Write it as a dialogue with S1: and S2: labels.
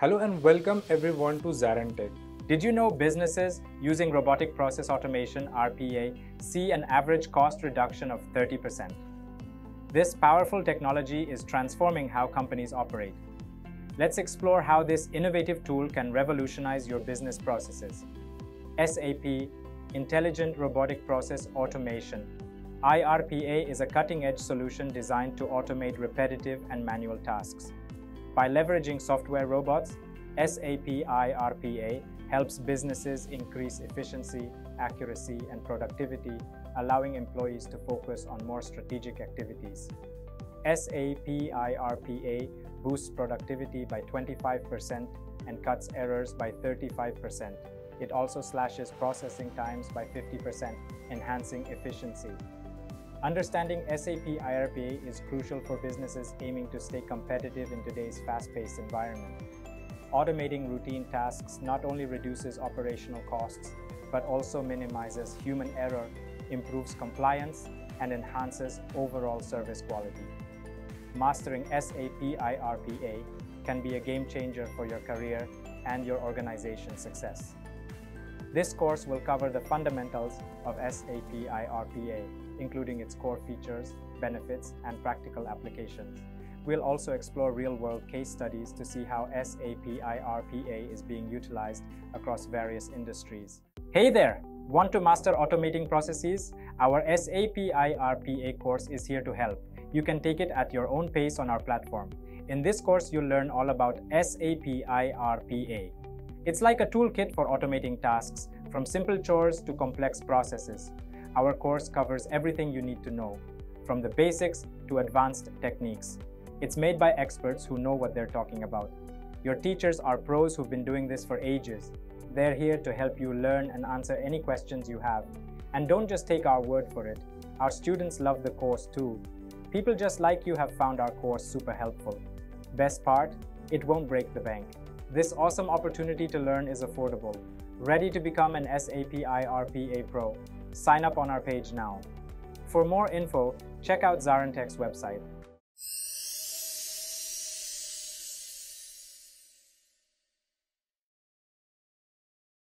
S1: Hello and welcome everyone to ZaranTech. Did you know businesses using robotic process automation RPA see an average cost reduction of 30%? This powerful technology is transforming how companies operate. Let's explore how this innovative tool can revolutionize your business processes. SAP Intelligent Robotic Process Automation IRPA is a cutting-edge solution designed to automate repetitive and manual tasks. By leveraging software robots, SAP IRPA helps businesses increase efficiency, accuracy, and productivity, allowing employees to focus on more strategic activities. SAP IRPA boosts productivity by 25% and cuts errors by 35%. It also slashes processing times by 50%, enhancing efficiency. Understanding SAP IRPA is crucial for businesses aiming to stay competitive in today's fast-paced environment. Automating routine tasks not only reduces operational costs, but also minimizes human error, improves compliance, and enhances overall service quality. Mastering SAP IRPA can be a game changer for your career and your organization's success. This course will cover the fundamentals of SAP IRPA, including its core features, benefits, and practical applications. We'll also explore real-world case studies to see how SAP IRPA is being utilized across various industries. Hey there! Want to master automating processes? Our SAP IRPA course is here to help. You can take it at your own pace on our platform. In this course, you'll learn all about SAP IRPA. It's like a toolkit for automating tasks, from simple chores to complex processes. Our course covers everything you need to know, from the basics to advanced techniques. It's made by experts who know what they're talking about. Your teachers are pros who've been doing this for ages. They're here to help you learn and answer any questions you have. And don't just take our word for it. Our students love the course too. People just like you have found our course super helpful. Best part? It won't break the bank. This awesome opportunity to learn is affordable. Ready to become an SAP IRPA Pro? Sign up on our page now. For more info, check out ZaranTech's website.